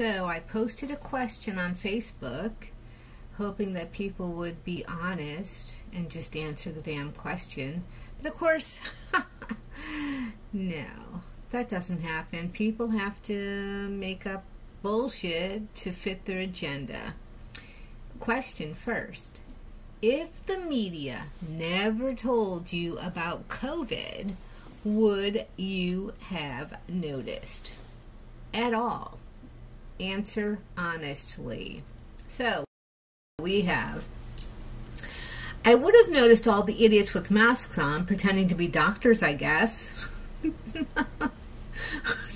So I posted a question on Facebook, hoping that people would be honest and just answer the damn question. But of course, no, that doesn't happen. People have to make up bullshit to fit their agenda. Question first. If the media never told you about COVID, would you have noticed at all? Answer honestly. So, we have. I would have noticed all the idiots with masks on pretending to be doctors, I guess.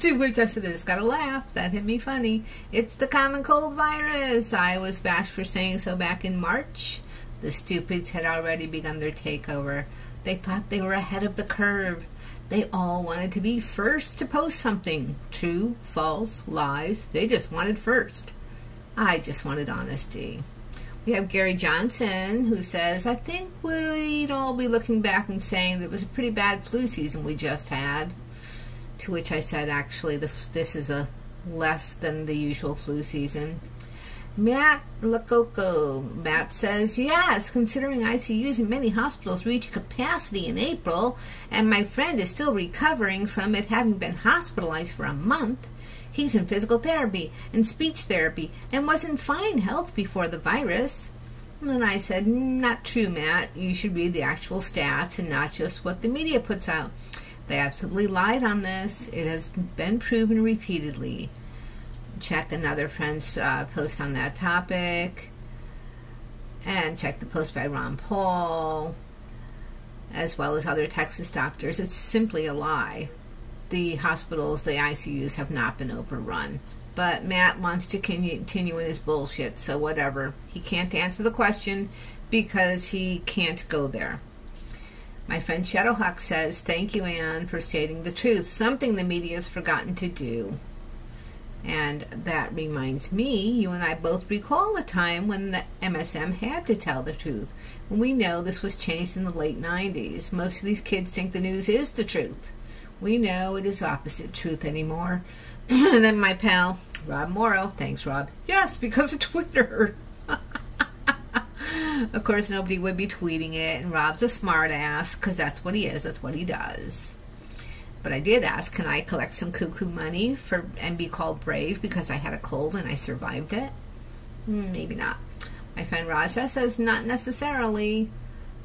to which I said, I just gotta laugh. That hit me funny. It's the common cold virus. I was bashed for saying so back in March. The stupids had already begun their takeover. They thought they were ahead of the curve. They all wanted to be first to post something. True, false, lies. They just wanted first. I just wanted honesty. We have Gary Johnson who says, I think we'd all be looking back and saying that it was a pretty bad flu season we just had. To which I said, actually, this is a less than the usual flu season. Matt Lococo. Matt says, yes, considering ICUs in many hospitals reach capacity in April, and my friend is still recovering from it having been hospitalized for a month. He's in physical therapy and speech therapy and was in fine health before the virus. And I said, not true, Matt. You should read the actual stats and not just what the media puts out. They absolutely lied on this. It has been proven repeatedly check another friend's uh, post on that topic and check the post by Ron Paul as well as other Texas doctors. It's simply a lie. The hospitals, the ICUs have not been overrun. But Matt wants to continue in his bullshit, so whatever. He can't answer the question because he can't go there. My friend Shadowhawk says, Thank you, Anne, for stating the truth, something the media has forgotten to do. And that reminds me, you and I both recall a time when the MSM had to tell the truth. We know this was changed in the late 90s. Most of these kids think the news is the truth. We know it is opposite truth anymore. and then my pal, Rob Morrow, thanks Rob, yes, because of Twitter. of course, nobody would be tweeting it, and Rob's a smartass, because that's what he is, that's what he does. But I did ask, can I collect some cuckoo money for and be called brave because I had a cold and I survived it? Hmm, maybe not. My friend Raja says, not necessarily.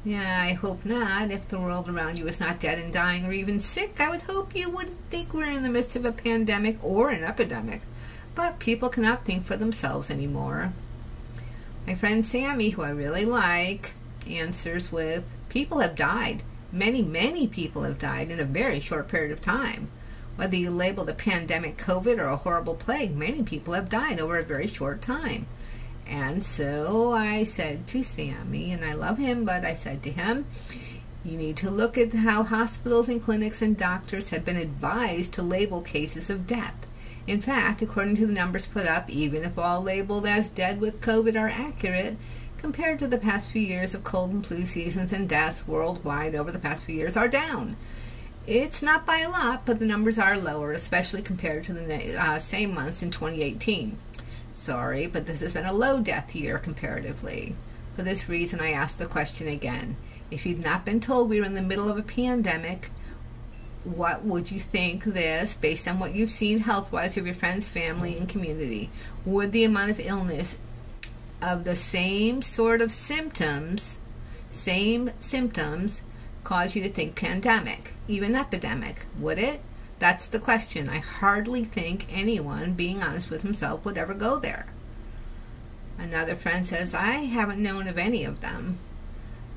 Yeah, I hope not. If the world around you is not dead and dying or even sick, I would hope you wouldn't think we're in the midst of a pandemic or an epidemic. But people cannot think for themselves anymore. My friend Sammy, who I really like, answers with, people have died. Many, many people have died in a very short period of time. Whether you label the pandemic COVID or a horrible plague, many people have died over a very short time. And so I said to Sammy, and I love him, but I said to him, you need to look at how hospitals and clinics and doctors have been advised to label cases of death. In fact, according to the numbers put up, even if all labeled as dead with COVID are accurate, compared to the past few years of cold and flu seasons and deaths worldwide over the past few years are down. It's not by a lot, but the numbers are lower, especially compared to the uh, same months in 2018. Sorry, but this has been a low death year comparatively. For this reason, I ask the question again. If you'd not been told we were in the middle of a pandemic, what would you think this, based on what you've seen health-wise of your friends, family, and community? Would the amount of illness of the same sort of symptoms, same symptoms, cause you to think pandemic, even epidemic? Would it? That's the question. I hardly think anyone, being honest with himself, would ever go there. Another friend says, I haven't known of any of them.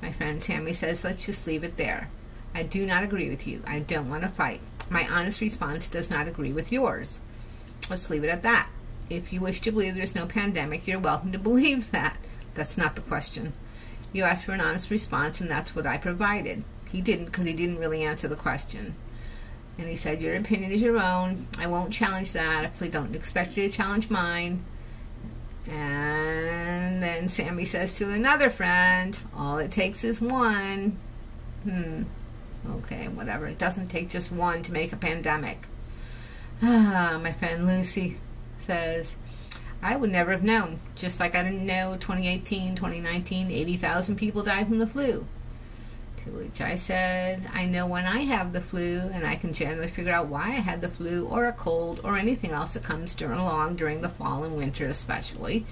My friend Sammy says, let's just leave it there. I do not agree with you. I don't want to fight. My honest response does not agree with yours. Let's leave it at that. If you wish to believe there's no pandemic, you're welcome to believe that. That's not the question. You asked for an honest response, and that's what I provided. He didn't because he didn't really answer the question. And he said, Your opinion is your own. I won't challenge that. I please don't expect you to challenge mine. And then Sammy says to another friend, All it takes is one. Hmm. Okay, whatever. It doesn't take just one to make a pandemic. Ah, my friend Lucy says, I would never have known, just like I didn't know 2018, 2019, 80,000 people died from the flu. To which I said, I know when I have the flu, and I can generally figure out why I had the flu or a cold or anything else that comes during along during the fall and winter, especially,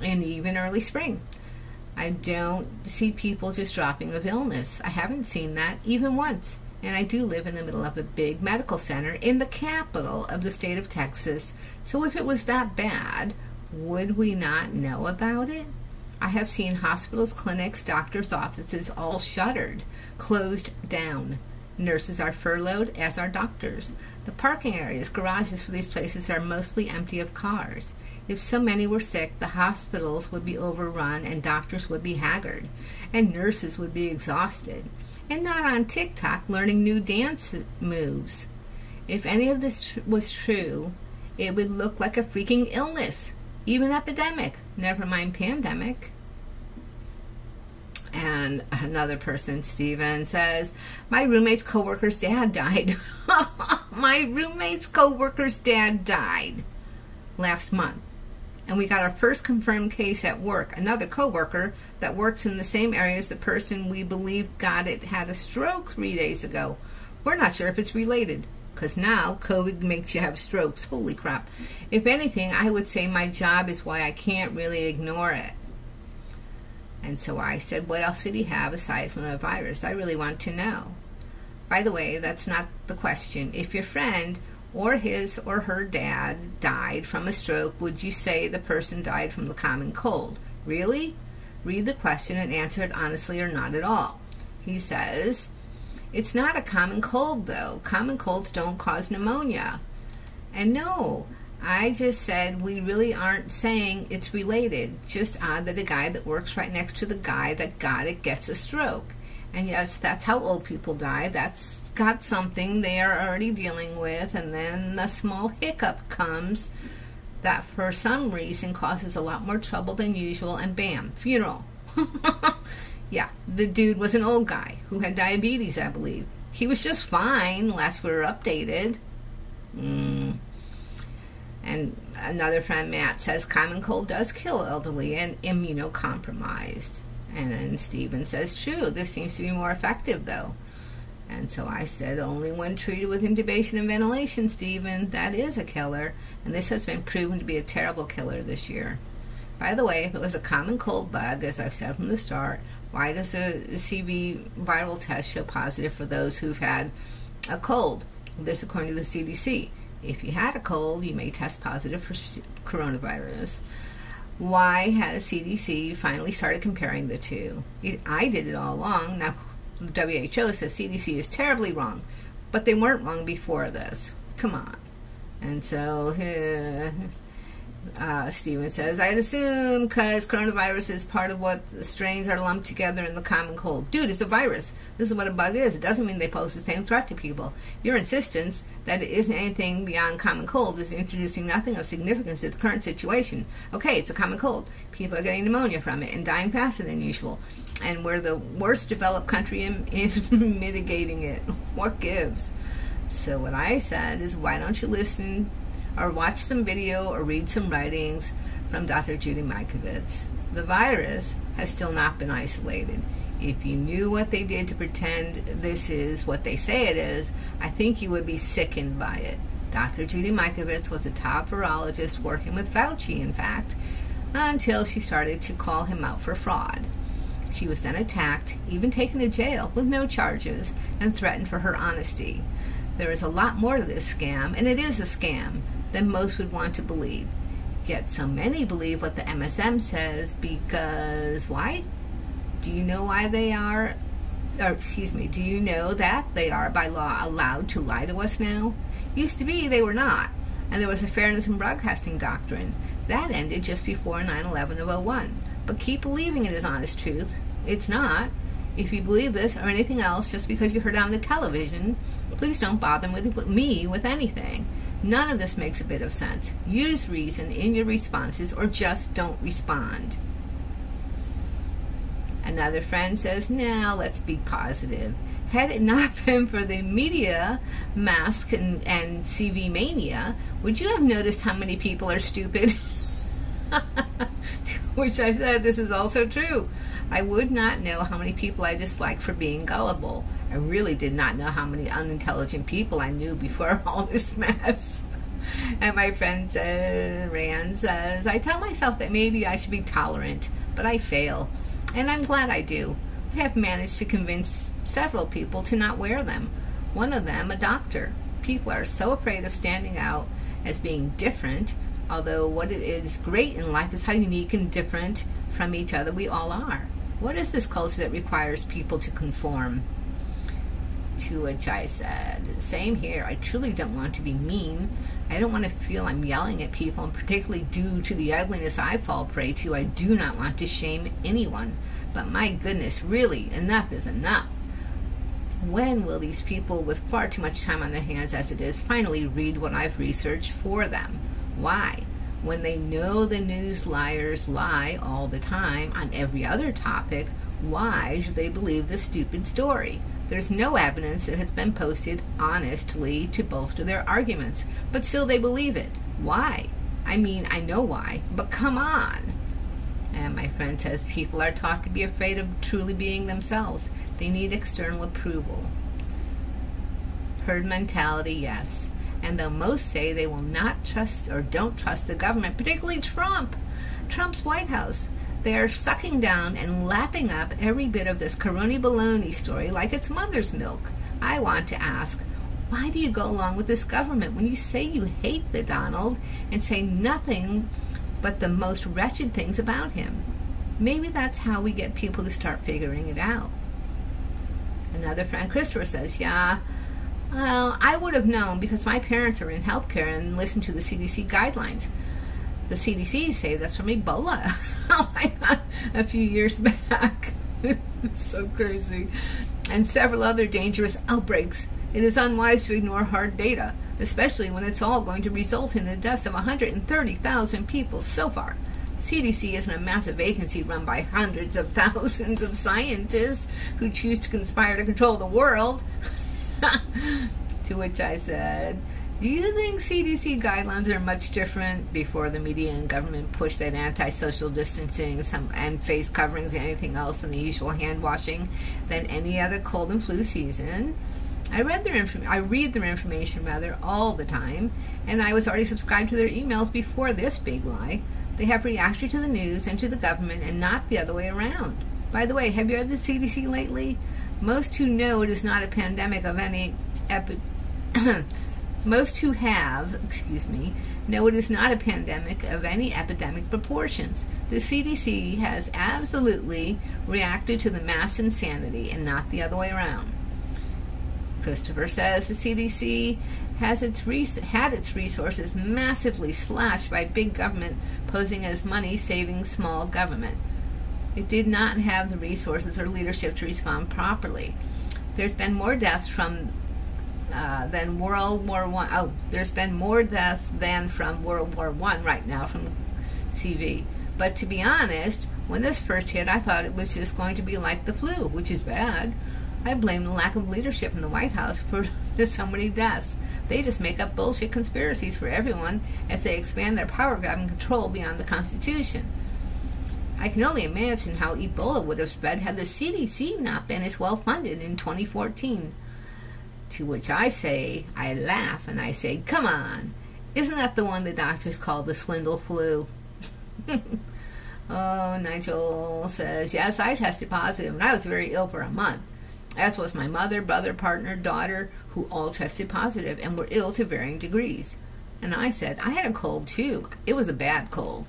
and even early spring. I don't see people just dropping of illness. I haven't seen that even once. And I do live in the middle of a big medical center in the capital of the state of Texas. So if it was that bad, would we not know about it? I have seen hospitals, clinics, doctors' offices all shuttered, closed down. Nurses are furloughed, as are doctors. The parking areas, garages for these places are mostly empty of cars. If so many were sick, the hospitals would be overrun and doctors would be haggard, and nurses would be exhausted, and not on TikTok learning new dance moves. If any of this was true, it would look like a freaking illness, even epidemic, never mind pandemic. And another person, Steven, says, My roommate's coworker's dad died. My roommate's coworker's dad died last month. And we got our first confirmed case at work. Another coworker that works in the same area as the person we believe got it had a stroke three days ago. We're not sure if it's related because now COVID makes you have strokes. Holy crap. If anything, I would say my job is why I can't really ignore it. And so I said, what else did he have aside from a virus? I really want to know. By the way, that's not the question. If your friend or his or her dad died from a stroke, would you say the person died from the common cold? Really? Read the question and answer it honestly or not at all. He says, It's not a common cold, though. Common colds don't cause pneumonia. And no, I just said we really aren't saying it's related. Just odd that a guy that works right next to the guy that got it gets a stroke. And yes, that's how old people die. That's got something they are already dealing with, and then a small hiccup comes that for some reason causes a lot more trouble than usual, and bam, funeral. yeah, the dude was an old guy who had diabetes, I believe. He was just fine last we were updated. Mm. And another friend, Matt, says common cold does kill elderly and immunocompromised. And then Stephen says, true, this seems to be more effective though. And so I said, only when treated with intubation and ventilation, Stephen, that is a killer. And this has been proven to be a terrible killer this year. By the way, if it was a common cold bug, as I've said from the start, why does a CV viral test show positive for those who've had a cold? This according to the CDC. If you had a cold, you may test positive for coronavirus why has CDC finally started comparing the two? I did it all along. Now, WHO says CDC is terribly wrong, but they weren't wrong before this. Come on. And so, uh, uh, Stephen says, I'd assume because coronavirus is part of what the strains are lumped together in the common cold. Dude, it's a virus. This is what a bug is. It doesn't mean they pose the same threat to people. Your insistence that it isn't anything beyond common cold is introducing nothing of significance to the current situation. Okay, it's a common cold. People are getting pneumonia from it and dying faster than usual. And we're the worst developed country in, is mitigating it. What gives? So what I said is, why don't you listen or watch some video or read some writings from Dr. Judy Mikovits. The virus has still not been isolated. If you knew what they did to pretend this is what they say it is, I think you would be sickened by it. Dr. Judy Mikovits was a top virologist working with Fauci, in fact, until she started to call him out for fraud. She was then attacked, even taken to jail with no charges, and threatened for her honesty. There is a lot more to this scam, and it is a scam than most would want to believe. Yet so many believe what the MSM says because why? Do you know why they are, or excuse me, do you know that they are by law allowed to lie to us now? Used to be they were not, and there was a fairness in broadcasting doctrine. That ended just before 9 11 of 01. But keep believing it is honest truth. It's not. If you believe this or anything else just because you heard on the television, please don't bother with me with anything. None of this makes a bit of sense. Use reason in your responses or just don't respond. Another friend says, now let's be positive. Had it not been for the media mask and, and CV mania, Would you have noticed how many people are stupid? which I said, This is also true. I would not know how many people I disliked for being gullible. I really did not know how many unintelligent people I knew before all this mess. And my friend says, Rand says, I tell myself that maybe I should be tolerant, but I fail. And I'm glad I do. I have managed to convince several people to not wear them. One of them, a doctor. People are so afraid of standing out as being different, although what is great in life is how unique and different from each other we all are. What is this culture that requires people to conform? To which I said, Same here. I truly don't want to be mean. I don't want to feel I'm yelling at people, and particularly due to the ugliness I fall prey to, I do not want to shame anyone. But my goodness, really, enough is enough. When will these people with far too much time on their hands as it is finally read what I've researched for them? Why? When they know the news liars lie all the time on every other topic, why should they believe this stupid story? There's no evidence that has been posted honestly to bolster their arguments, but still they believe it. Why? I mean, I know why, but come on. And my friend says people are taught to be afraid of truly being themselves. They need external approval. Herd mentality, yes. And though most say they will not trust or don't trust the government, particularly Trump, Trump's White House, they are sucking down and lapping up every bit of this corona baloney story like it's mother's milk. I want to ask, why do you go along with this government when you say you hate the Donald and say nothing but the most wretched things about him. Maybe that's how we get people to start figuring it out. Another friend, Christopher, says, Yeah, well, I would have known because my parents are in healthcare and listen to the CDC guidelines. The CDC saved us from Ebola a few years back. so crazy. And several other dangerous outbreaks. It is unwise to ignore hard data especially when it's all going to result in the deaths of 130,000 people so far. CDC isn't a massive agency run by hundreds of thousands of scientists who choose to conspire to control the world. to which I said, do you think CDC guidelines are much different before the media and government pushed that anti-social distancing some, and face coverings and anything else than the usual hand washing than any other cold and flu season? I read their inf- I read their information rather all the time, and I was already subscribed to their emails before this big lie. They have reacted to the news and to the government, and not the other way around. By the way, have you read the CDC lately? Most who know it is not a pandemic of any epi- most who have, excuse me, know it is not a pandemic of any epidemic proportions. The CDC has absolutely reacted to the mass insanity and not the other way around. Christopher says the CDC has its had its resources massively slashed by big government posing as money saving small government. It did not have the resources or leadership to respond properly. There's been more deaths from uh, than World War One. Oh, there's been more deaths than from World War One right now from CV. But to be honest, when this first hit, I thought it was just going to be like the flu, which is bad. I blame the lack of leadership in the White House for so many deaths. They just make up bullshit conspiracies for everyone as they expand their power grab and control beyond the Constitution. I can only imagine how Ebola would have spread had the CDC not been as well funded in 2014. To which I say, I laugh and I say, come on, isn't that the one the doctors call the swindle flu? oh, Nigel says, yes, I tested positive and I was very ill for a month as was my mother, brother, partner, daughter, who all tested positive and were ill to varying degrees. And I said, I had a cold too. It was a bad cold.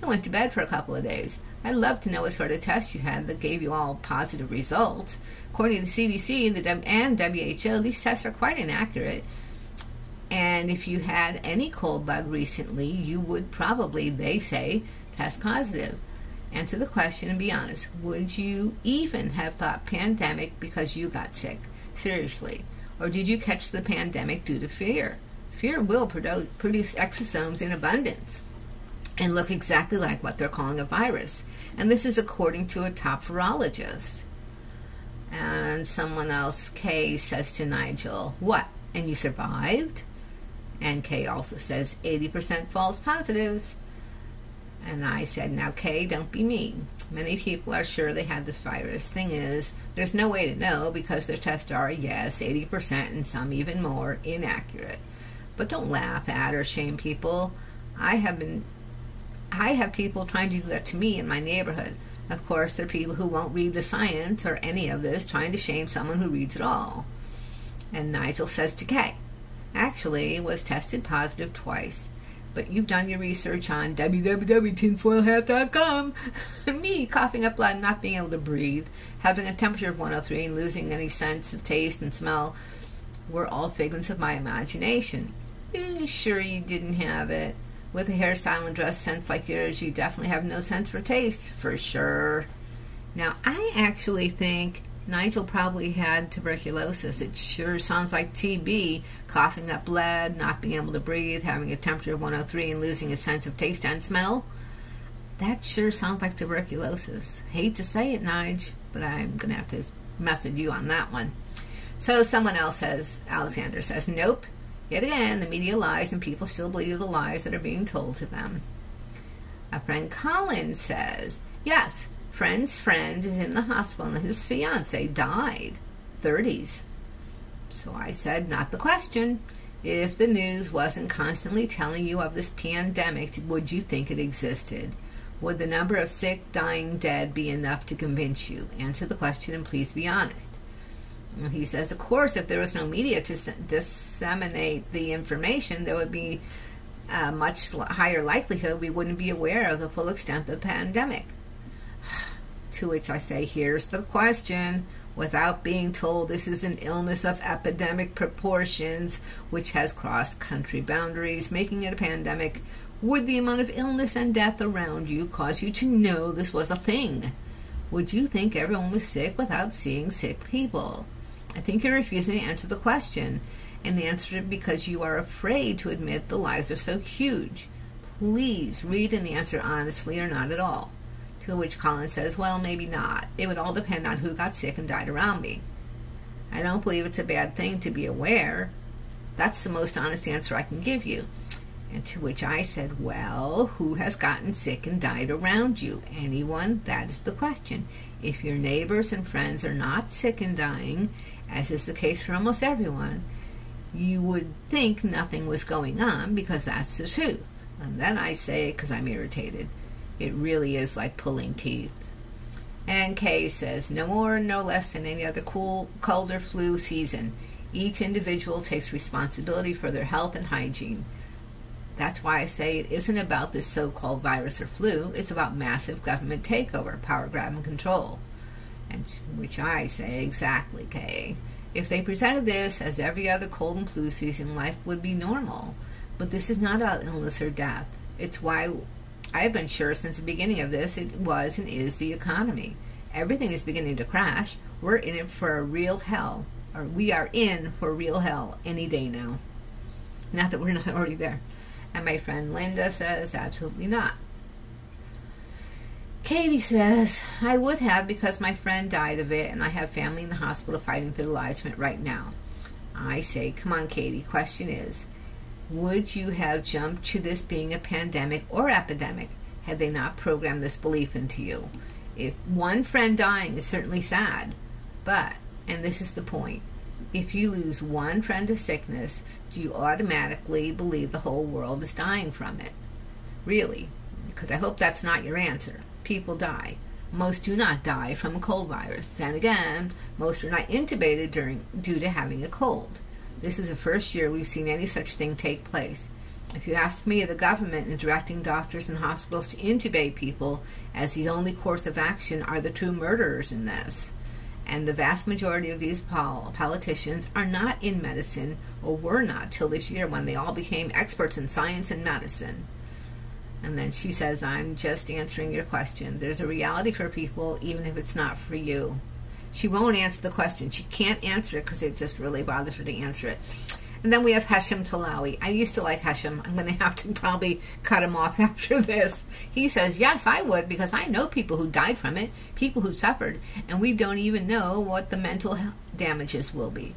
I went to bed for a couple of days. I'd love to know what sort of test you had that gave you all positive results. According to the CDC and WHO, these tests are quite inaccurate. And if you had any cold bug recently, you would probably, they say, test positive. Answer the question and be honest. Would you even have thought pandemic because you got sick? Seriously. Or did you catch the pandemic due to fear? Fear will produce, produce exosomes in abundance and look exactly like what they're calling a virus. And this is according to a top virologist. And someone else, Kay, says to Nigel, What? And you survived? And Kay also says 80% false positives. And I said, now, Kay, don't be mean. Many people are sure they had this virus. Thing is, there's no way to know because their tests are, yes, 80% and some even more inaccurate. But don't laugh at or shame people. I have been, I have people trying to do that to me in my neighborhood. Of course, there are people who won't read the science or any of this trying to shame someone who reads it all. And Nigel says to Kay, actually was tested positive twice but you've done your research on www.tinfoilhat.com. Me coughing up blood, not being able to breathe, having a temperature of 103, and losing any sense of taste and smell were all figments of my imagination. You sure you didn't have it? With a hairstyle and dress sense like yours, you definitely have no sense for taste, for sure. Now, I actually think Nigel probably had tuberculosis. It sure sounds like TB, coughing up blood, not being able to breathe, having a temperature of 103, and losing his sense of taste and smell. That sure sounds like tuberculosis. Hate to say it, Nige, but I'm going to have to message you on that one. So someone else says, Alexander says, nope. Yet again, the media lies and people still believe the lies that are being told to them. A friend Colin says, yes, friend's friend is in the hospital and his fiance died. 30s. So I said, not the question. If the news wasn't constantly telling you of this pandemic, would you think it existed? Would the number of sick, dying, dead be enough to convince you? Answer the question and please be honest. And he says, of course, if there was no media to disseminate the information, there would be a much higher likelihood we wouldn't be aware of the full extent of the pandemic. To which I say, here's the question. Without being told this is an illness of epidemic proportions which has crossed country boundaries, making it a pandemic, would the amount of illness and death around you cause you to know this was a thing? Would you think everyone was sick without seeing sick people? I think you're refusing to answer the question, and the answer it because you are afraid to admit the lies are so huge. Please read and answer honestly or not at all. To which Colin says, Well, maybe not. It would all depend on who got sick and died around me. I don't believe it's a bad thing to be aware. That's the most honest answer I can give you. And to which I said, Well, who has gotten sick and died around you? Anyone? That is the question. If your neighbors and friends are not sick and dying, as is the case for almost everyone, you would think nothing was going on because that's the truth. And then I say, because I'm irritated, it really is like pulling teeth. And Kay says, no more, no less than any other cool, cold or flu season. Each individual takes responsibility for their health and hygiene. That's why I say it isn't about this so-called virus or flu. It's about massive government takeover, power grab, and control. And which I say exactly, Kay. If they presented this as every other cold and flu season, life would be normal. But this is not about illness or death. It's why I've been sure since the beginning of this it was and is the economy. Everything is beginning to crash. We're in it for a real hell. Or we are in for real hell any day now. Not that we're not already there. And my friend Linda says, absolutely not. Katie says, I would have because my friend died of it and I have family in the hospital fighting for the lives from it right now. I say, come on, Katie. Question is, would you have jumped to this being a pandemic or epidemic had they not programmed this belief into you? If one friend dying is certainly sad, but, and this is the point, if you lose one friend to sickness, do you automatically believe the whole world is dying from it? Really? Because I hope that's not your answer. People die. Most do not die from a cold virus. Then again, most are not intubated during due to having a cold. This is the first year we've seen any such thing take place. If you ask me, the government in directing doctors and hospitals to intubate people as the only course of action are the true murderers in this. And the vast majority of these pol politicians are not in medicine, or were not till this year when they all became experts in science and medicine. And then she says, I'm just answering your question. There's a reality for people, even if it's not for you. She won't answer the question. She can't answer it because it just really bothers her to answer it. And then we have Hashem Talawi. I used to like Hashem. I'm going to have to probably cut him off after this. He says, yes, I would, because I know people who died from it, people who suffered, and we don't even know what the mental damages will be.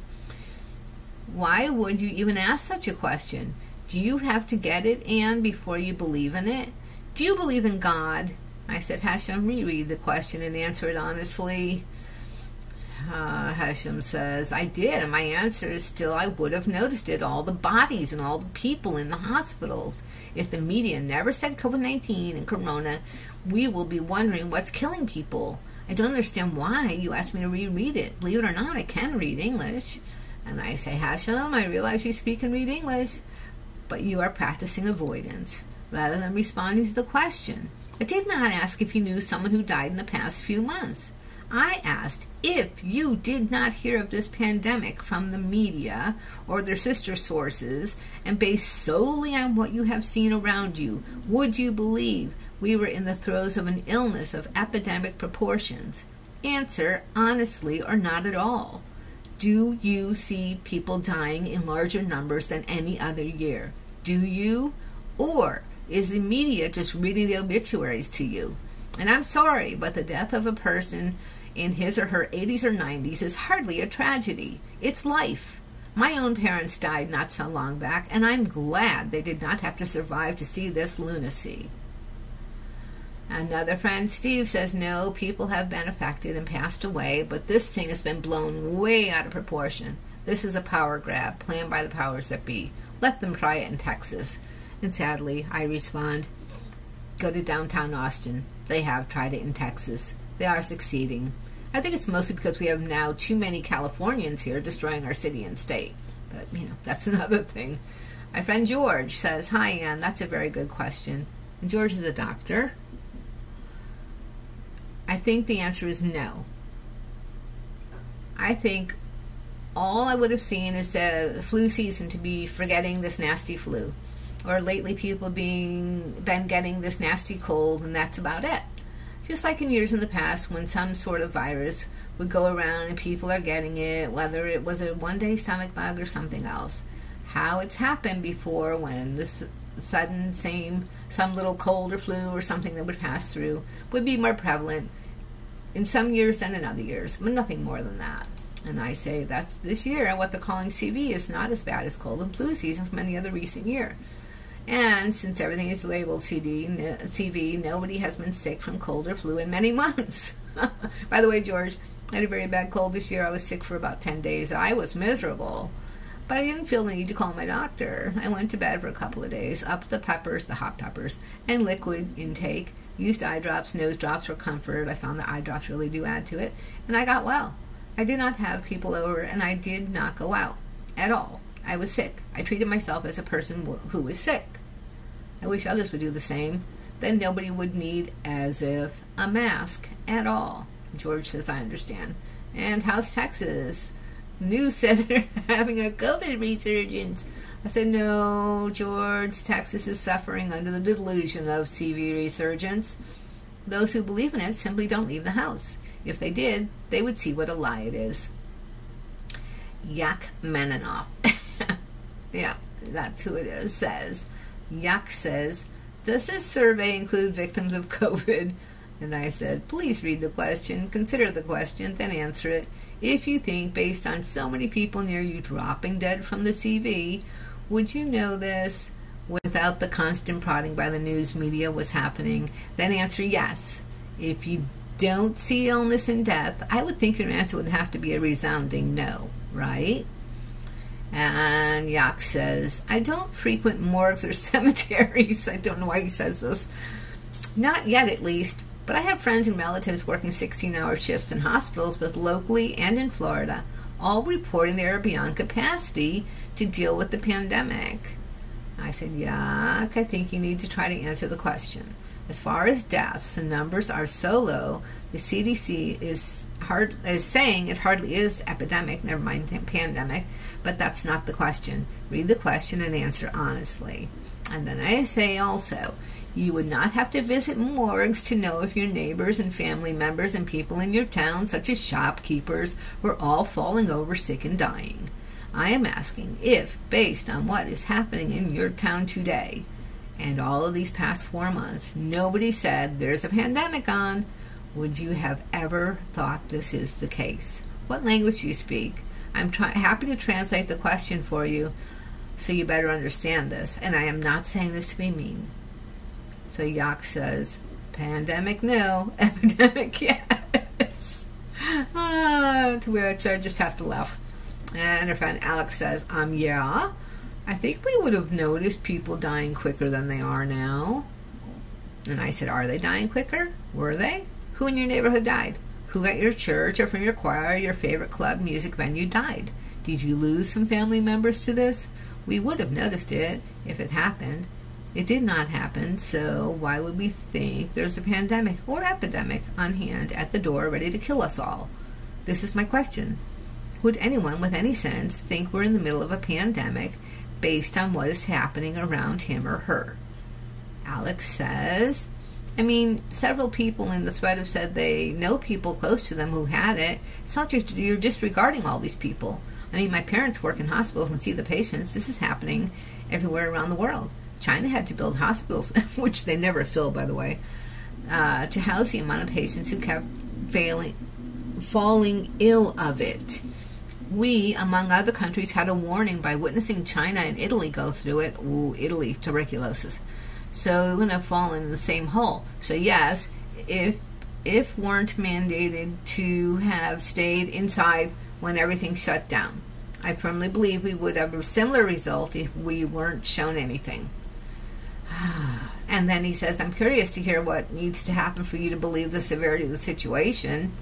Why would you even ask such a question? Do you have to get it, Anne, before you believe in it? Do you believe in God? I said, Hashem, reread the question and answer it honestly. Uh, Hashem says, I did, and my answer is still I would have noticed it all the bodies and all the people in the hospitals. If the media never said COVID 19 and Corona, we will be wondering what's killing people. I don't understand why you asked me to reread it. Believe it or not, I can read English. And I say, Hashem, I realize you speak and read English, but you are practicing avoidance rather than responding to the question. I did not ask if you knew someone who died in the past few months. I asked if you did not hear of this pandemic from the media or their sister sources and based solely on what you have seen around you, would you believe we were in the throes of an illness of epidemic proportions? Answer honestly or not at all. Do you see people dying in larger numbers than any other year? Do you? Or is the media just reading the obituaries to you? And I'm sorry, but the death of a person in his or her 80s or 90s is hardly a tragedy. It's life. My own parents died not so long back, and I'm glad they did not have to survive to see this lunacy. Another friend, Steve, says no, people have been affected and passed away, but this thing has been blown way out of proportion. This is a power grab planned by the powers that be. Let them try it in Texas. And sadly, I respond, go to downtown Austin. They have tried it in Texas. They are succeeding. I think it's mostly because we have now too many Californians here destroying our city and state. But, you know, that's another thing. My friend George says, Hi, Anne, that's a very good question. And George is a doctor. I think the answer is no. I think all I would have seen is the flu season to be forgetting this nasty flu. Or lately people being been getting this nasty cold and that's about it. Just like in years in the past when some sort of virus would go around and people are getting it, whether it was a one day stomach bug or something else. How it's happened before when this sudden same some little cold or flu or something that would pass through would be more prevalent in some years than in other years, but nothing more than that. And I say that's this year, and what they're calling CV is not as bad as cold and flu season from any other recent year. And since everything is labeled CD, CV, nobody has been sick from cold or flu in many months. By the way, George, I had a very bad cold this year. I was sick for about 10 days. I was miserable. But I didn't feel the need to call my doctor. I went to bed for a couple of days, up the peppers, the hot peppers, and liquid intake. Used eye drops, nose drops for comfort. I found the eye drops really do add to it. And I got well. I did not have people over, and I did not go out at all. I was sick. I treated myself as a person who was sick. I wish others would do the same. Then nobody would need, as if, a mask at all. George says, I understand. And how's Texas? News said they're having a COVID resurgence. I said, no, George, Texas is suffering under the delusion of CV resurgence. Those who believe in it simply don't leave the house. If they did, they would see what a lie it is. Yak Meninoff. yeah, that's who it is, says. Yak says, Does this survey include victims of COVID? And I said, Please read the question, consider the question, then answer it. If you think, based on so many people near you dropping dead from the CV, would you know this without the constant prodding by the news media was happening? Then answer yes. If you don't see illness and death, I would think your answer would have to be a resounding no, right? And Yak says, I don't frequent morgues or cemeteries. I don't know why he says this. Not yet, at least. But I have friends and relatives working 16 hour shifts in hospitals, both locally and in Florida, all reporting they are beyond capacity to deal with the pandemic. I said, Yuck, I think you need to try to answer the question. As far as deaths, the numbers are so low, the CDC is hard is saying it hardly is epidemic, never mind pandemic, but that's not the question. Read the question and answer honestly. And then I say also, you would not have to visit morgues to know if your neighbors and family members and people in your town, such as shopkeepers, were all falling over sick and dying. I am asking if, based on what is happening in your town today, and all of these past four months, nobody said there's a pandemic on, would you have ever thought this is the case? What language do you speak? I'm happy to translate the question for you, So you better understand this. And I am not saying this to be mean. So Yak says, pandemic no, epidemic yes. ah, to which I just have to laugh. And her friend Alex says, um, yeah, I think we would have noticed people dying quicker than they are now. And I said, Are they dying quicker? Were they? Who in your neighborhood died? Who at your church or from your choir, your favorite club, music venue died? Did you lose some family members to this? We would have noticed it if it happened. It did not happen, so why would we think there's a pandemic or epidemic on hand at the door ready to kill us all? This is my question. Would anyone with any sense think we're in the middle of a pandemic based on what is happening around him or her? Alex says, I mean, several people in the thread have said they know people close to them who had it. It's not just you're disregarding all these people. I mean, my parents work in hospitals and see the patients. This is happening everywhere around the world. China had to build hospitals, which they never filled, by the way, uh, to house the amount of patients who kept failing, falling ill of it. We, among other countries, had a warning by witnessing China and Italy go through it. Ooh, Italy, tuberculosis. So we wouldn't have fallen in the same hole. So yes, if if weren't mandated to have stayed inside when everything shut down, I firmly believe we would have a similar result if we weren't shown anything. And then he says, I'm curious to hear what needs to happen for you to believe the severity of the situation.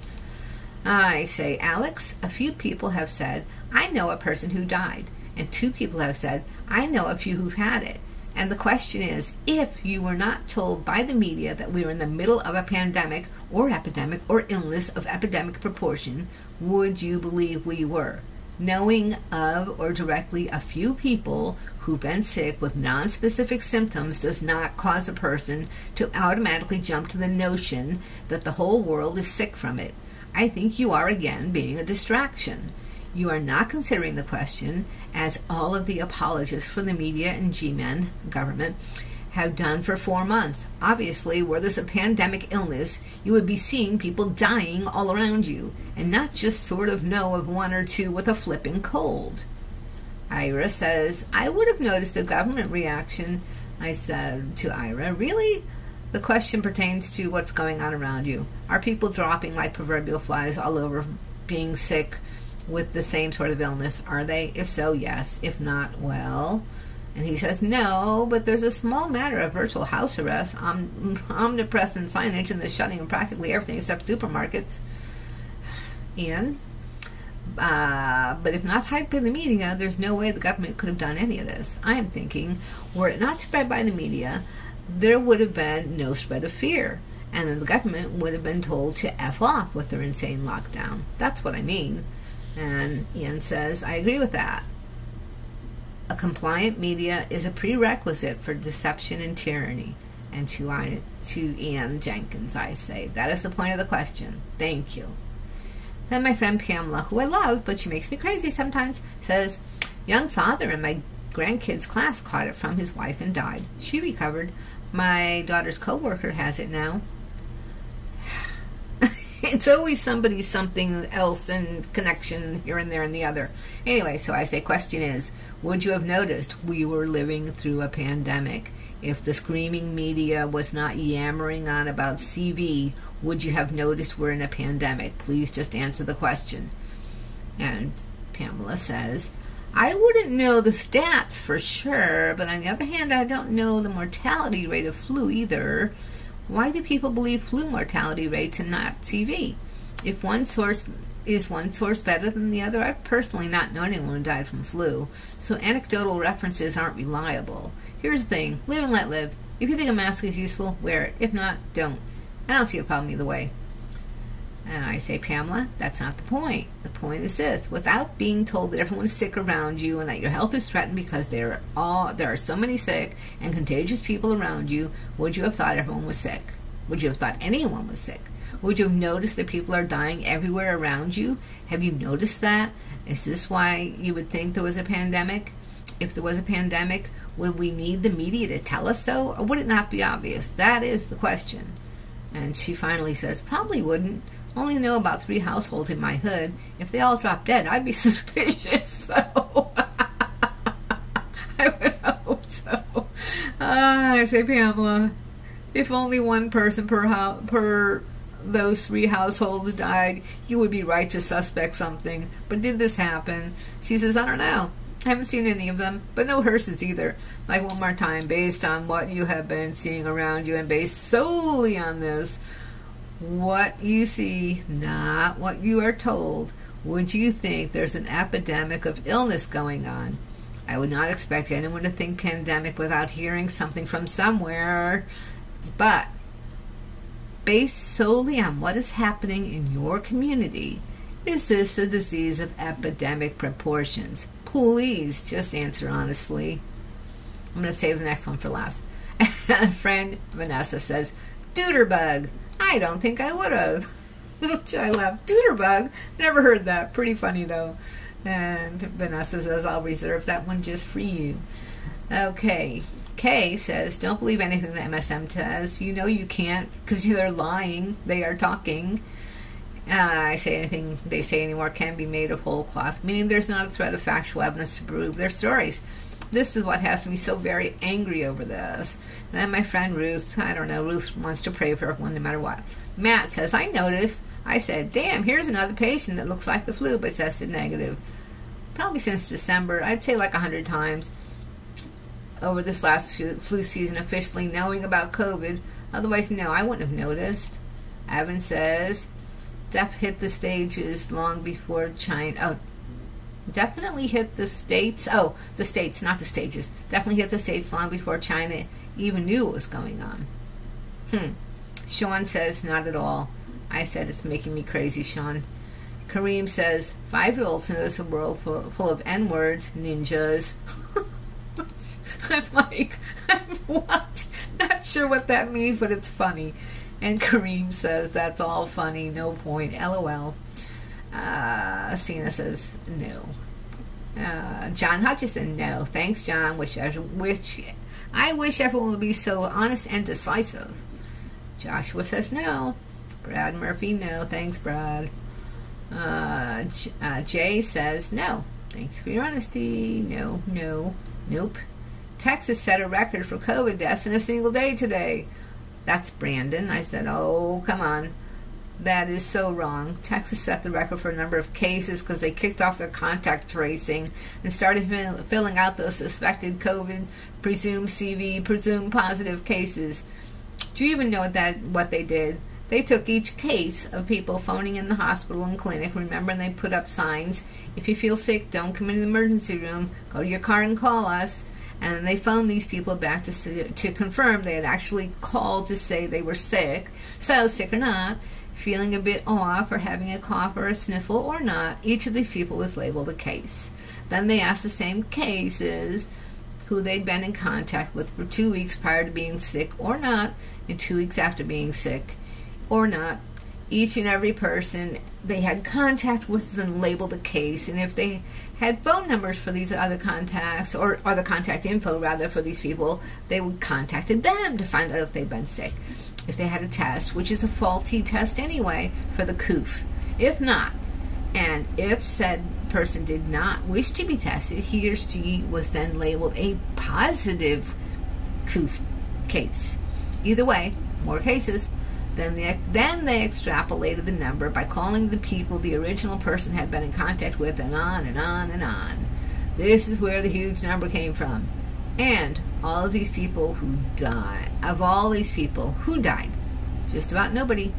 I say, Alex, a few people have said, I know a person who died. And two people have said, I know a few who've had it. And the question is if you were not told by the media that we were in the middle of a pandemic or epidemic or illness of epidemic proportion, would you believe we were? Knowing of or directly a few people who've been sick with non-specific symptoms does not cause a person to automatically jump to the notion that the whole world is sick from it. I think you are again being a distraction. You are not considering the question, as all of the apologists for the media and G-men government have done for four months. Obviously, were this a pandemic illness, you would be seeing people dying all around you, and not just sort of know of one or two with a flipping cold. Ira says, I would have noticed a government reaction. I said to Ira, Really? The question pertains to what's going on around you. Are people dropping like proverbial flies all over, being sick, with the same sort of illness? Are they? If so, yes. If not, well. And he says, no, but there's a small matter of virtual house arrest, om- omnipresent signage, and the shutting of practically everything except supermarkets. And, uh, but if not hyped by the media, there's no way the government could have done any of this. I am thinking, were it not spread by the media, there would have been no spread of fear. And then the government would have been told to F off with their insane lockdown. That's what I mean. And Ian says, I agree with that. A compliant media is a prerequisite for deception and tyranny. And to I to Ian Jenkins, I say, that is the point of the question. Thank you. Then my friend Pamela, who I love, but she makes me crazy sometimes, says, Young father in my grandkids' class caught it from his wife and died. She recovered. My daughter's coworker has it now. it's always somebody something else and connection here and there and the other. Anyway, so I say, question is, would you have noticed we were living through a pandemic? If the screaming media was not yammering on about CV, would you have noticed we're in a pandemic? Please just answer the question. And Pamela says, I wouldn't know the stats for sure, but on the other hand, I don't know the mortality rate of flu either. Why do people believe flu mortality rates and not CV? If one source is one source better than the other? I've personally not known anyone who died from flu, so anecdotal references aren't reliable. Here's the thing live and let live. If you think a mask is useful, wear it. If not, don't. I don't see a problem either way. And I say, Pamela, that's not the point. The point is this: without being told that everyone is sick around you and that your health is threatened because there are all there are so many sick and contagious people around you, would you have thought everyone was sick? Would you have thought anyone was sick? Would you have noticed that people are dying everywhere around you? Have you noticed that? Is this why you would think there was a pandemic? If there was a pandemic, would we need the media to tell us so, or would it not be obvious? That is the question. And she finally says, probably wouldn't. Only know about three households in my hood. If they all dropped dead, I'd be suspicious. So I would hope so. Uh, I say, Pamela, if only one person per house, per those three households died, you would be right to suspect something. But did this happen? She says, I don't know. I haven't seen any of them, but no hearses either. Like one more time, based on what you have been seeing around you and based solely on this, what you see, not what you are told, would you think there's an epidemic of illness going on? I would not expect anyone to think pandemic without hearing something from somewhere. But based solely on what is happening in your community, is this a disease of epidemic proportions? Please just answer honestly. I'm going to save the next one for last. Friend Vanessa says, Deuterbug. I don't think I would have. Which I love. Deuterbug. Never heard that. Pretty funny though. And Vanessa says, I'll reserve that one just for you. Okay. Kay says, don't believe anything that MSM says. You know you can't because they're lying. They are talking. Uh, I say anything they say anymore can be made of whole cloth, meaning there's not a thread of factual evidence to prove their stories. This is what has me so very angry over this. And then my friend Ruth, I don't know, Ruth wants to pray for everyone no matter what. Matt says, I noticed. I said, damn, here's another patient that looks like the flu but tested negative. Probably since December, I'd say like a hundred times over this last flu season officially knowing about COVID. Otherwise, no, I wouldn't have noticed. Evan says, Def hit the stages long before China. Oh, definitely hit the states. Oh, the states, not the stages. Definitely hit the states long before China even knew what was going on. Hmm. Sean says, not at all. I said, it's making me crazy, Sean. Kareem says, five-year-olds in this world full of N-words, ninjas. I'm like, I'm what? Not sure what that means, but it's funny. And Kareem says, that's all funny, no point, lol. Uh, Cena says, no. Uh, John Hutchison, no. Thanks, John. Which, which I wish everyone would be so honest and decisive. Joshua says, no. Brad Murphy, no. Thanks, Brad. Uh, uh, Jay says, no. Thanks for your honesty. No, no, nope. Texas set a record for COVID deaths in a single day today. That's Brandon. I said, oh, come on. That is so wrong. Texas set the record for a number of cases because they kicked off their contact tracing and started filling out those suspected COVID, presumed CV, presumed positive cases. Do you even know what that what they did? They took each case of people phoning in the hospital and clinic. Remember, and they put up signs. If you feel sick, don't come into the emergency room. Go to your car and call us and they phoned these people back to to confirm they had actually called to say they were sick. So, sick or not, feeling a bit off or having a cough or a sniffle or not, each of these people was labeled a case. Then they asked the same cases who they'd been in contact with for two weeks prior to being sick or not, and two weeks after being sick or not, each and every person they had contact with them labeled a case. And if they had phone numbers for these other contacts or, other contact info rather for these people they would contacted them to find out if they'd been sick if they had a test which is a faulty test anyway for the coof. If not and if said person did not wish to be tested he or she was then labeled a positive coof case. Either way more cases then they, then they extrapolated the number by calling the people the original person had been in contact with and on and on and on. This is where the huge number came from. And all of these people who died, of all these people, who died? Just about nobody.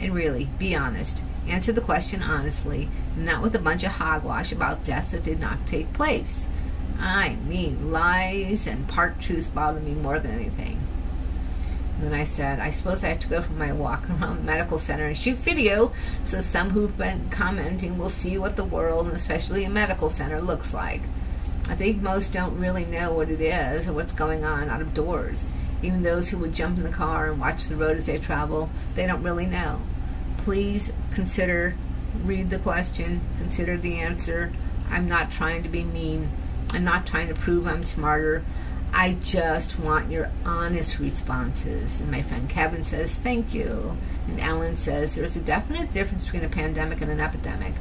And really, be honest. Answer the question honestly, not with a bunch of hogwash about deaths that did not take place. I mean, lies and part truths bother me more than anything. And then I said, I suppose I have to go for my walk around the medical center and shoot video so some who've been commenting will see what the world, and especially a medical center, looks like. I think most don't really know what it is or what's going on out of doors. Even those who would jump in the car and watch the road as they travel, they don't really know. Please consider, read the question, consider the answer. I'm not trying to be mean. I'm not trying to prove I'm smarter. I just want your honest responses. And my friend Kevin says, thank you. And Ellen says, there's a definite difference between a pandemic and an epidemic.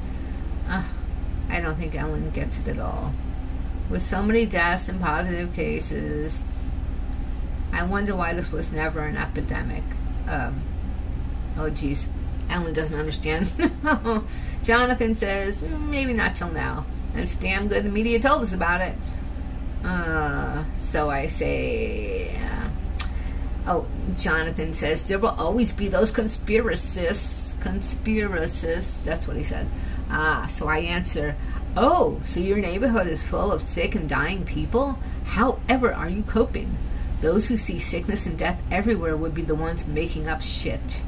Uh, I don't think Ellen gets it at all. With so many deaths and positive cases, I wonder why this was never an epidemic. Um, oh, geez. Ellen doesn't understand. Jonathan says, mm, maybe not till now. And it's damn good the media told us about it. Uh, so I say, uh, oh, Jonathan says, there will always be those conspiracists. Conspiracists. That's what he says. Ah, so I answer, oh, so your neighborhood is full of sick and dying people? However are you coping? Those who see sickness and death everywhere would be the ones making up shit.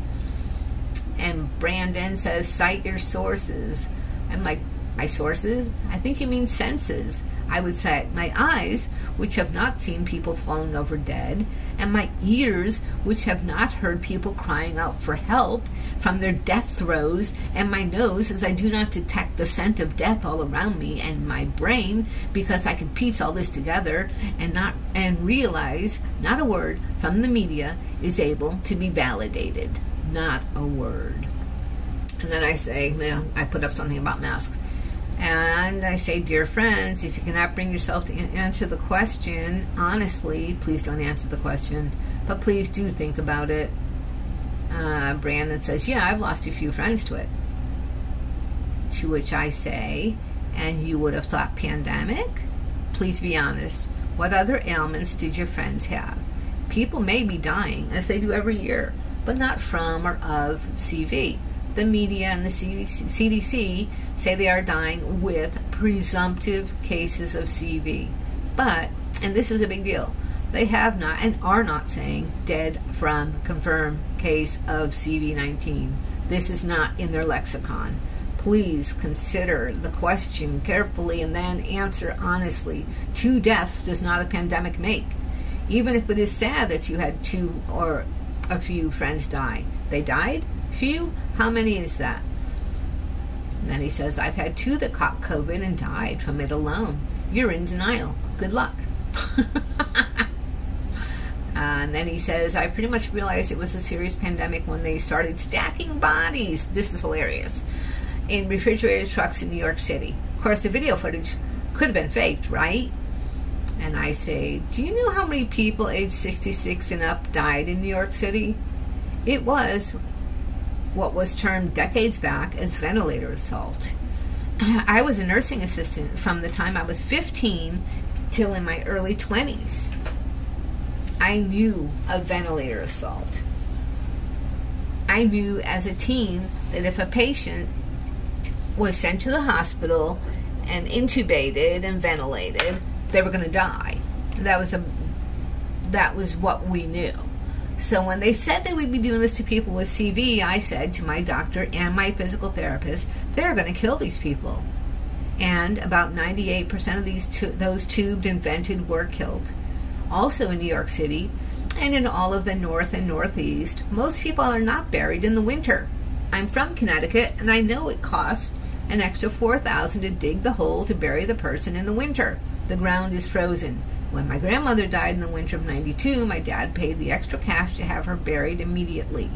And Brandon says, cite your sources. I'm like, my sources? I think you mean senses. I would say, my eyes, which have not seen people falling over dead, and my ears, which have not heard people crying out for help from their death throes, and my nose, as I do not detect the scent of death all around me, and my brain, because I can piece all this together and not and realize not a word from the media is able to be validated. Not a word. And then I say, well, I put up something about masks. And I say, dear friends, if you cannot bring yourself to answer the question honestly, please don't answer the question, but please do think about it. Uh, Brandon says, yeah, I've lost a few friends to it. To which I say, and you would have thought pandemic? Please be honest. What other ailments did your friends have? People may be dying, as they do every year, but not from or of CV the media and the CDC say they are dying with presumptive cases of CV. But, and this is a big deal, they have not and are not saying dead from confirmed case of CV19. This is not in their lexicon. Please consider the question carefully and then answer honestly. Two deaths does not a pandemic make. Even if it is sad that you had two or a few friends die, they died Few? How many is that? And then he says, I've had two that caught COVID and died from it alone. You're in denial. Good luck. Uh, and then he says, I pretty much realized it was a serious pandemic when they started stacking bodies. This is hilarious. In refrigerated trucks in New York City. Of course, the video footage could have been faked, right? And I say, Do you know how many people age 66 and up died in New York City? It was what was termed decades back as ventilator assault. I was a nursing assistant from the time I was 15 till in my early 20s. I knew of ventilator assault. I knew as a teen that if a patient was sent to the hospital and intubated and ventilated, they were going to die. That was a that was what we knew. So when they said they would be doing this to people with CV, I said to my doctor and my physical therapist, they're going to kill these people. And about 98% of these tu- those tubed and vented were killed. Also in New York City and in all of the north and northeast, most people are not buried in the winter. I'm from Connecticut and I know it costs an extra 4000 to dig the hole to bury the person in the winter. The ground is frozen. When my grandmother died in the winter of 92, my dad paid the extra cash to have her buried immediately.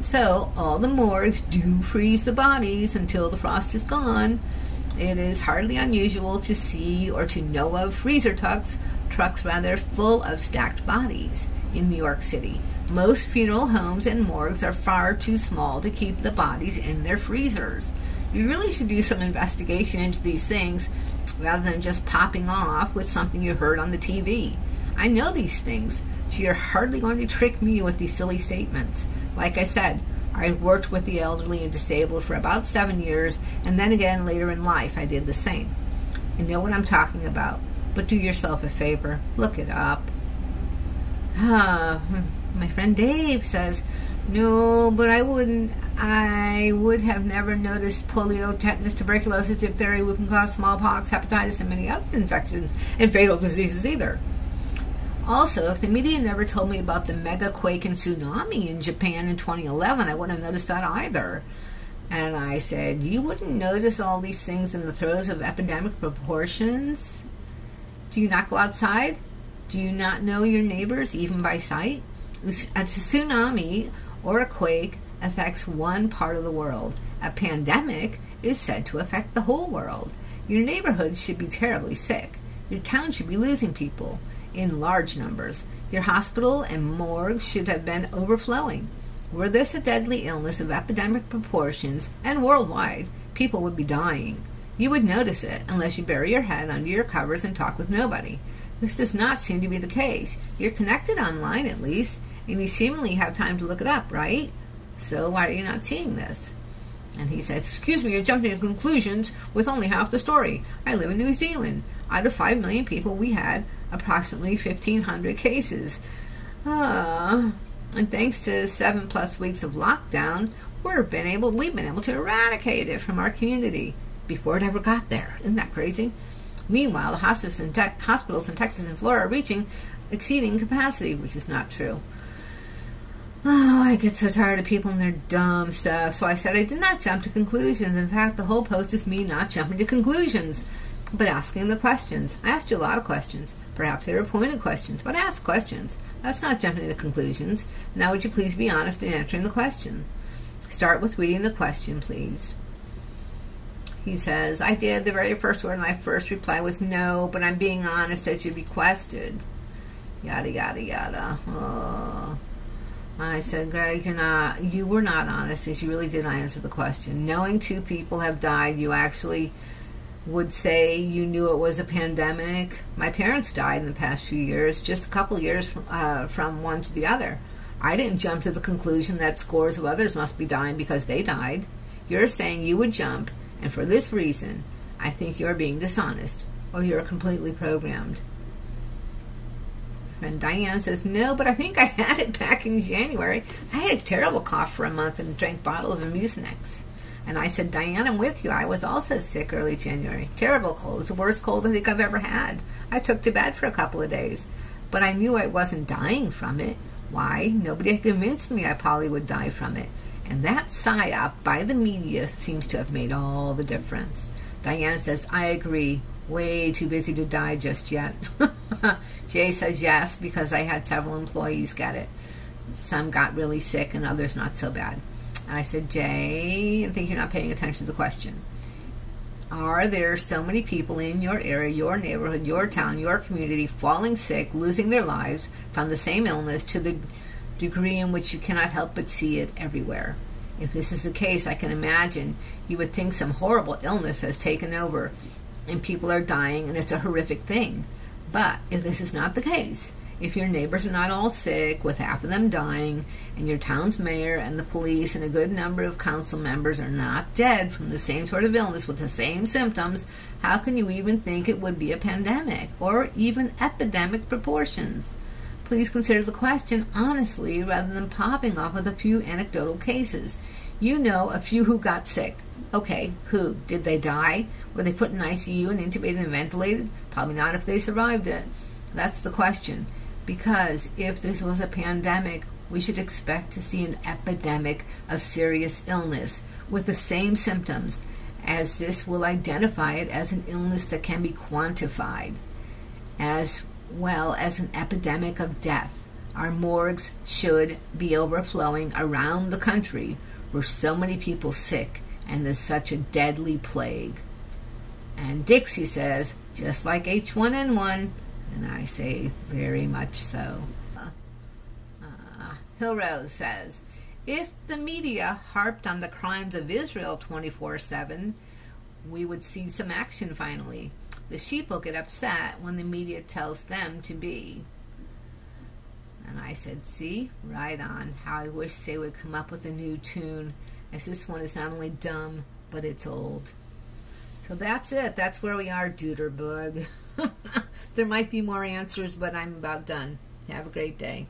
So, all the morgues do freeze the bodies until the frost is gone. It is hardly unusual to see or to know of freezer trucks, trucks rather, full of stacked bodies in New York City. Most funeral homes and morgues are far too small to keep the bodies in their freezers. You really should do some investigation into these things rather than just popping off with something you heard on the TV. I know these things, so you're hardly going to trick me with these silly statements. Like I said, I worked with the elderly and disabled for about seven years, and then again later in life I did the same. I know what I'm talking about, but do yourself a favor, look it up. Ah, my friend Dave says, no, but I wouldn't. I would have never noticed polio, tetanus, tuberculosis, diphtheria, whooping cough, smallpox, hepatitis, and many other infections and fatal diseases either. Also, if the media never told me about the mega quake and tsunami in Japan in 2011, I wouldn't have noticed that either. And I said, You wouldn't notice all these things in the throes of epidemic proportions? Do you not go outside? Do you not know your neighbors, even by sight? A tsunami or a quake affects one part of the world. A pandemic is said to affect the whole world. Your neighborhood should be terribly sick. Your town should be losing people in large numbers. Your hospital and morgue should have been overflowing. Were this a deadly illness of epidemic proportions and worldwide, people would be dying. You would notice it unless you bury your head under your covers and talk with nobody. This does not seem to be the case. You're connected online at least, and you seemingly have time to look it up, right? So why are you not seeing this? And he says, Excuse me, you're jumping to conclusions with only half the story. I live in New Zealand. Out of 5 million people, we had approximately 1,500 cases. Uh, and thanks to seven plus weeks of lockdown, we've been able we've been able to eradicate it from our community before it ever got there. Isn't that crazy? Meanwhile, the hospice in hospitals in Texas and Florida are reaching exceeding capacity, which is not true. Oh, I get so tired of people and their dumb stuff. So I said I did not jump to conclusions. In fact, the whole post is me not jumping to conclusions, but asking the questions. I asked you a lot of questions. Perhaps they were pointed questions, but ask questions. That's not jumping to conclusions. Now, would you please be honest in answering the question? Start with reading the question, please. He says, I did. The very first word my first reply was no, but I'm being honest as you requested. Yada, yada, yada. Oh. I said, Greg, you're not, you were not honest as you really did not answer the question. Knowing two people have died, you actually would say you knew it was a pandemic. My parents died in the past few years, just a couple years from, uh, from one to the other. I didn't jump to the conclusion that scores of others must be dying because they died. You're saying you would jump, and for this reason, I think you're being dishonest, or you're completely programmed. Friend Diane says, No, but I think I had it back in January. I had a terrible cough for a month and drank bottles of Mucinex. And I said, Diane, I'm with you. I was also sick early January. Terrible cold. It was the worst cold I think I've ever had. I took to bed for a couple of days. But I knew I wasn't dying from it. Why? Nobody had convinced me I probably would die from it. And that psyop by the media seems to have made all the difference. Diane says, I agree. Way too busy to die just yet. Jay says yes, because I had several employees get it. Some got really sick and others not so bad. And I said, Jay, I think you're not paying attention to the question. Are there so many people in your area, your neighborhood, your town, your community falling sick, losing their lives from the same illness to the degree in which you cannot help but see it everywhere? If this is the case, I can imagine you would think some horrible illness has taken over and people are dying and it's a horrific thing. But if this is not the case, if your neighbors are not all sick, with half of them dying, and your town's mayor and the police and a good number of council members are not dead from the same sort of illness with the same symptoms, how can you even think it would be a pandemic or even epidemic proportions? Please consider the question honestly rather than popping off with a few anecdotal cases. You know a few who got sick. Okay, who? Did they die? Were they put in ICU and intubated and ventilated? Probably not if they survived it. That's the question because if this was a pandemic, we should expect to see an epidemic of serious illness with the same symptoms, as this will identify it as an illness that can be quantified, as well as an epidemic of death. Our morgues should be overflowing around the country where so many people sick and there's such a deadly plague. And Dixie says, just like H1N1, and I say, very much so. Uh, uh, Hillrose says, if the media harped on the crimes of Israel 24 7, we would see some action finally. The sheep will get upset when the media tells them to be. And I said, see, right on. How I wish they would come up with a new tune, as this one is not only dumb, but it's old. So that's it. That's where we are, Duderbug. there might be more answers, but I'm about done. Have a great day.